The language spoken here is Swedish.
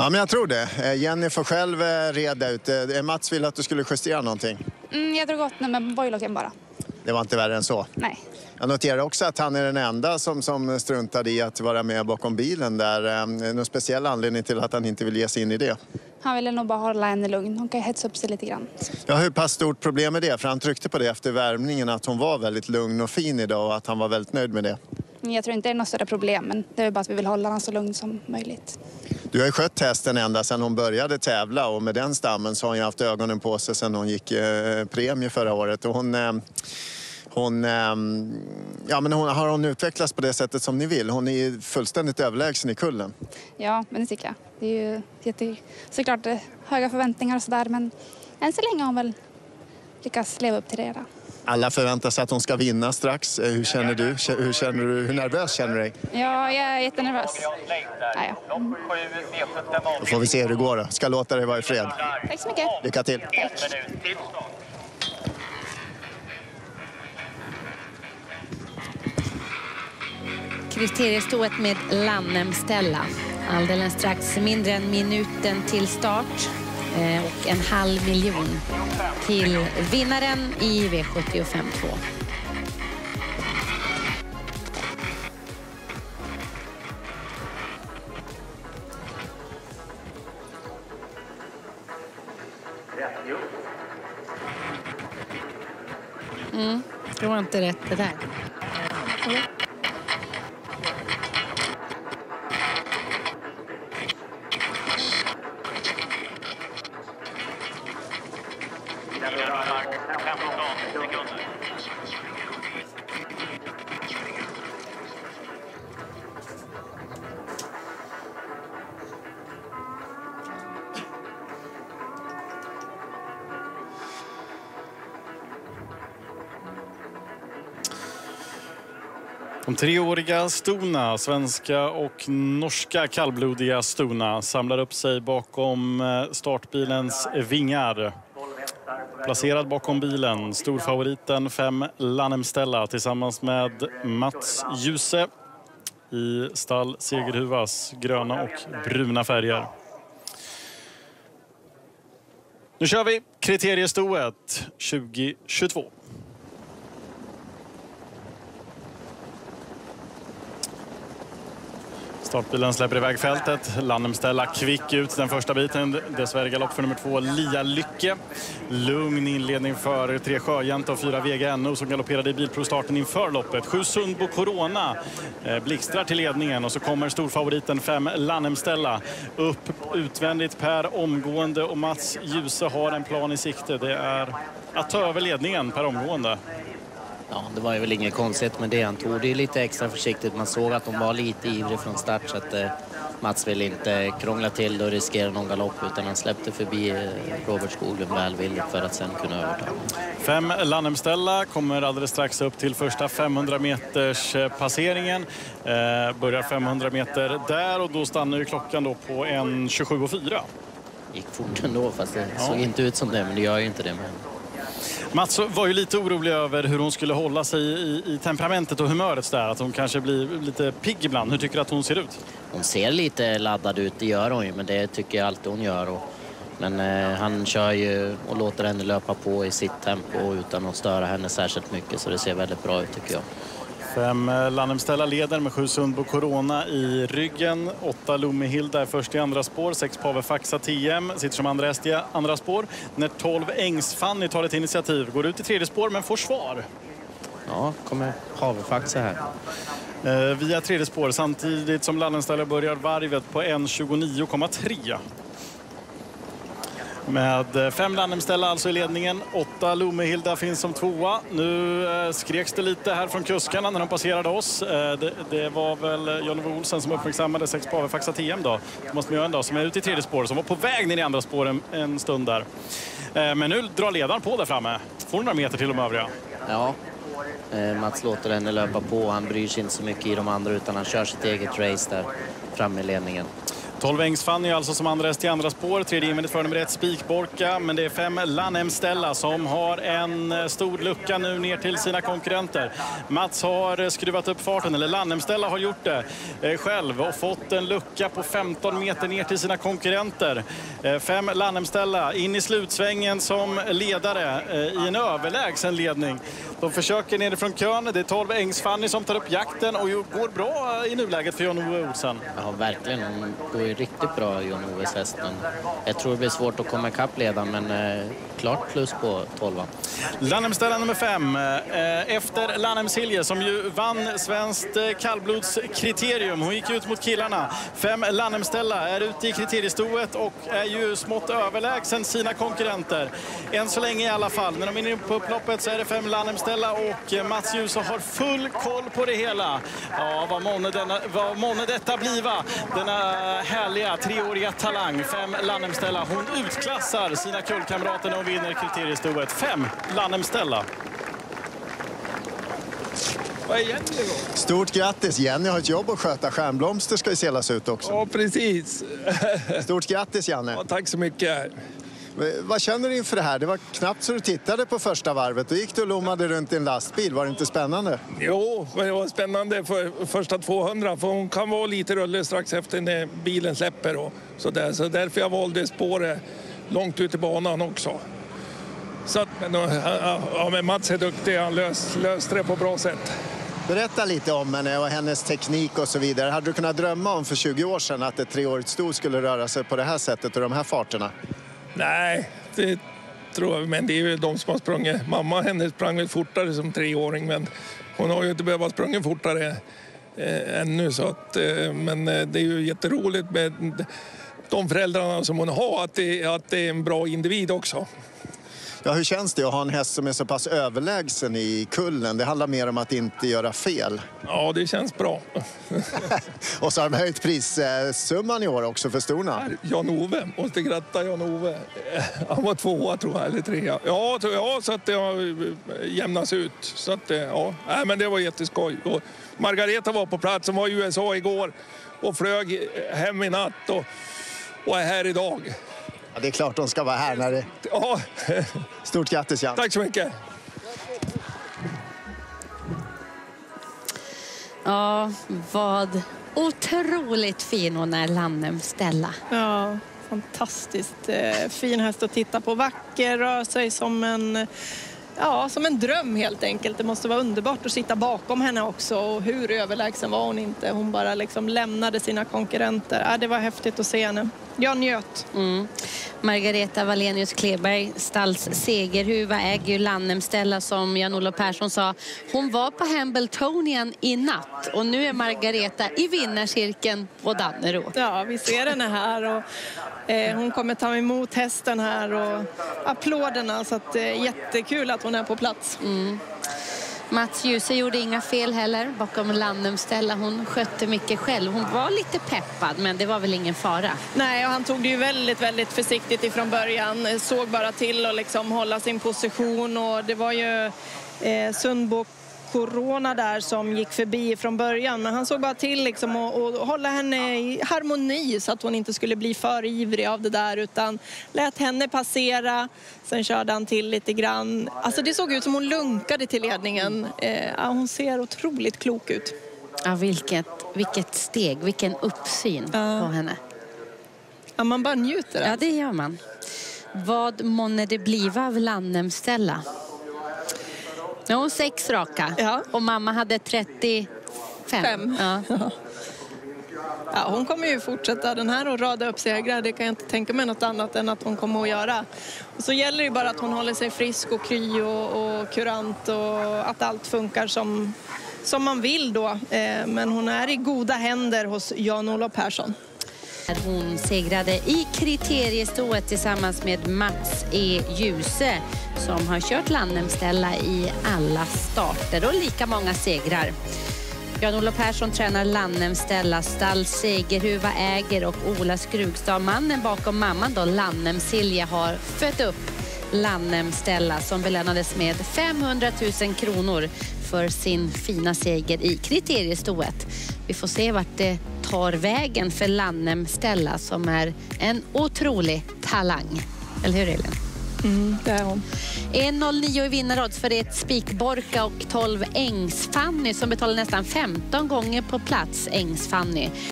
Ja, men jag tror det. Eh, Jenny får själv eh, reda ut. Eh, Mats ville att du skulle justera någonting. Mm, jag drog åt med boilocken bara. Det var inte värre än så. Nej. Jag noterar också att han är den enda som, som struntade i att vara med bakom bilen där. Någon speciell anledning till att han inte vill ge sig in i det? Han ville nog bara hålla henne lugn. Hon kan hetsa upp sig lite grann. Ja, hur pass stort problem är det? För han tryckte på det efter värmningen att hon var väldigt lugn och fin idag och att han var väldigt nöjd med det. Jag tror inte det är något större problem, men det är bara att vi vill hålla honom så lugn som möjligt. Du har ju skött hästen ända sedan hon började tävla och med den stammen så har hon ju haft ögonen på sig sedan hon gick eh, premie förra året. Och hon, eh, hon, eh, ja, men hon, har hon utvecklats på det sättet som ni vill? Hon är fullständigt överlägsen i kullen. Ja, men det tycker jag. Det är ju jätte, såklart eh, höga förväntningar och sådär, men än så länge har hon väl lyckats leva upp till det. Då. Alla förväntar sig att hon ska vinna strax. Eh, hur känner du? Hur, känner du? Hur nervös känner du dig? Ja, jag är jättenervös. Ja, ja. Mm. Då får vi se hur det går. Då. Ska låta dig vara i fred. Tack så mycket. Lycka till. Tack. Kriteriestoet med Lannem Stella. Alldeles strax mindre än minuten till start. Eh, och en halv miljon till vinnaren i V75 2. Mm, det var inte rätt det där. De treåriga stona, svenska och norska kallblodiga stona, samlar upp sig bakom eh, startbilens vingar. Placerad bakom bilen, storfavoriten 5 Lannemstella tillsammans med Mats Ljuse i stall Segerhuvas gröna och bruna färger. Nu kör vi kriteriestoet 2022. Startbilen släpper iväg fältet. Lannemstella kvick ut den första biten. Dessvärre galopp för nummer två, Lia Lycke. Lugn inledning för tre Sjöjänta och fyra Vega NO som galopperade i bilprovstarten inför loppet. Sju Sundbo Corona eh, blixtrar till ledningen och så kommer storfavoriten fem Lannemställa upp utvändigt per omgående och Mats Ljuse har en plan i sikte. Det är att ta över ledningen per omgående. Ja, det var ju väl inget konstigt med det. Han tog det lite extra försiktigt. Man såg att de var lite ivrig från start så att eh, Mats ville inte krångla till det och riskera någon galopp utan han släppte förbi eh, Robert Skoglund välvilligt för att sen kunna överta. Fem Lannemställa kommer alldeles strax upp till första 500 meters eh, passeringen. Eh, börjar 500 meter där och då stannar ju klockan då på 1.27,4. Gick fort ändå fast det ja. såg inte ut som det men det gör ju inte det. Men... Mats var ju lite orolig över hur hon skulle hålla sig i, i temperamentet och humöret där. Att hon kanske blir lite pigg ibland. Hur tycker du att hon ser ut? Hon ser lite laddad ut, det gör hon ju. Men det tycker jag alltid hon gör. Och, men eh, han kör ju och låter henne löpa på i sitt tempo utan att störa henne särskilt mycket. Så det ser väldigt bra ut tycker jag. Fem Lannemställa leder med sju Sundbo Corona i ryggen. Åtta Lummehilda är först i andra spår. Sex Pave Faxa TM sitter som andra häst i andra spår. När 12 Ängsfanny tar ett initiativ. Går ut i tredje spår men får svar. Ja, kommer Haverfaxa här. Eh, via tredje spår samtidigt som Lannemställa börjar varvet på 1.29,3. Med eh, fem Lannemställa alltså i ledningen. Åtta Lomehilda finns som tvåa. Nu eh, skreks det lite här från kuskarna när de passerade oss. Eh, det, det var väl Jan-Ove Olsen som uppmärksammade sex på Faxa TM då. Thomas Mjön då, som är ute i tredje spår, som var på väg ner i andra spåren en stund där. Eh, men nu drar ledaren på där framme. Får några meter till de övriga. Ja, eh, Mats låter henne löpa på. Han bryr sig inte så mycket i de andra utan han kör sitt eget race där framme i ledningen. 12 Ängsfanny alltså som andra häst i andra spår. Tredje invändigt för nummer ett Spikborka. Men det är fem Lannem Stella som har en eh, stor lucka nu ner till sina konkurrenter. Mats har skruvat upp farten, eller Lannem Stella har gjort det eh, själv och fått en lucka på 15 meter ner till sina konkurrenter. Eh, fem Lannem Stella in i slutsvängen som ledare i en överlägsen ledning. De försöker nerifrån kön. Det är 12 Ängsfanny som tar upp jakten och går bra i nuläget för Jan-Ove Olsen. Ja, verkligen. Hon går ju riktigt bra, Jan-Oves häst. Jag tror det blir svårt att komma ikapp ledaren, men eh, klart plus på 12 Lannemställa nummer fem. Eh, efter Lannem Silje som ju vann svenskt eh, kallblodskriterium. Hon gick ut mot killarna. Fem Lannemställa är ute i kriteriestoet och är ju smått överlägsen sina konkurrenter. Än så länge i alla fall. När de är inne på upploppet så är det fem Lannemställa och eh, Mats Djuse har full koll på det hela. Ja, vad månne, denna, vad månne detta bliva. Denna härliga treåriga talang. Fem Lannemställa. Hon utklassar sina kullkamrater när hon vinner kriteriestoet. Fem är Jenny Stort grattis! Jenny har ett jobb att sköta. Stjärnblomster ska ju selas ut också. Ja, precis. Stort grattis, Janne. Ja, tack så mycket. Vad känner du inför det här? Det var knappt så du tittade på första varvet. Då gick du och lommade runt i en lastbil. Var det inte spännande? Jo, det var spännande för första 200. För hon kan vara lite rullig strax efter när bilen släpper. Och så, där. så därför jag valde spåret långt ut i banan också. Så att, men, ja, men Mats är duktig. Han lös, löste det på bra sätt. Berätta lite om henne och hennes teknik och så vidare. Hade du kunnat drömma om för 20 år sedan att ett treårigt sto skulle röra sig på det här sättet och de här farterna? Nej, det tror jag. Men det är ju de som har sprungit. Mamma henne sprang väl fortare som treåring men hon har ju inte behövt springa fortare eh, ännu. Så att, eh, men eh, det är ju jätteroligt med de föräldrarna som hon har, att det, att det är en bra individ också. Ja, hur känns det att ha en häst som är så pass överlägsen i kullen? Det handlar mer om att inte göra fel. Ja, det känns bra. och så har de höjt prissumman i år också för storna. Jan-Ove, måste gratta Jan-Ove. Han var tvåa tror jag, eller trea. Ja, ja så att det har jämnats ut. Så att, ja, Nej, men det var jätteskoj. Och Margareta var på plats, hon var i USA igår och flög hem i natt och, och är här idag. Ja, det är klart de ska vara här när det... Ja. Stort grattis Jan. Tack så mycket. Ja, vad otroligt fin hon är, Lannem Stella. Ja, fantastiskt eh, fin häst att titta på. Vacker, rör sig som en ja, som en dröm helt enkelt. Det måste vara underbart att sitta bakom henne också och hur överlägsen var hon inte. Hon bara liksom lämnade sina konkurrenter. Ja, det var häftigt att se henne. Jag njöt. Mm. Margareta Wallenius Kleberg, Stalls segerhuva, äger ju Lannemställa som Jan-Olof Persson sa. Hon var på Hambletonian i natt och nu är Margareta i vinnarcirkeln på Dannero. Ja, vi ser henne här och eh, hon kommer ta emot hästen här och applåderna så att eh, jättekul att hon är på plats. Mm. Mats Djuse gjorde inga fel heller bakom Lannemställa. Hon skötte mycket själv. Hon var lite peppad, men det var väl ingen fara. Nej, och han tog det ju väldigt, väldigt försiktigt ifrån början. Såg bara till att liksom hålla sin position och det var ju eh, Sundbo Corona där som gick förbi från början. Men han såg bara till liksom att, att hålla henne i harmoni så att hon inte skulle bli för ivrig av det där utan lät henne passera. Sen körde han till lite grann. Alltså det såg ut som hon lunkade till ledningen. Eh, hon ser otroligt klok ut. Ja, vilket, vilket steg, vilken uppsyn ja. på henne. Ja, man bara njuter. Ja, det gör man. Vad månne det bliva av Lannemställa? Nu har hon sex raka ja. och mamma hade 35. Fem. Ja. Ja, hon kommer ju fortsätta den här och rada upp segrar. Det kan jag inte tänka mig något annat än att hon kommer att göra. Och så gäller det bara att hon håller sig frisk och kry och, och kurant och att allt funkar som, som man vill då. Eh, men hon är i goda händer hos Jan-Olof Persson. Hon segrade i kriteriestoet tillsammans med Mats E. Djuse som har kört Lannemställa i alla starter och lika många segrar. Jan-Olof Persson tränar Lannemstella, Stall Segerhuva äger och Ola Skrugstad, mannen bakom mamman då, Lannem Silja, har fött upp Lannemstella som belönades med 500 000 kronor för sin fina seger i kriteriestoet. Vi får se vart det tar vägen för Lannem Stella som är en otrolig talang. Eller hur Elin? Mm, det är hon. 1,09 i vinnarodds för ett spikborka och 12 Ängsfanny som betalar nästan 15 gånger på plats Ängsfanny.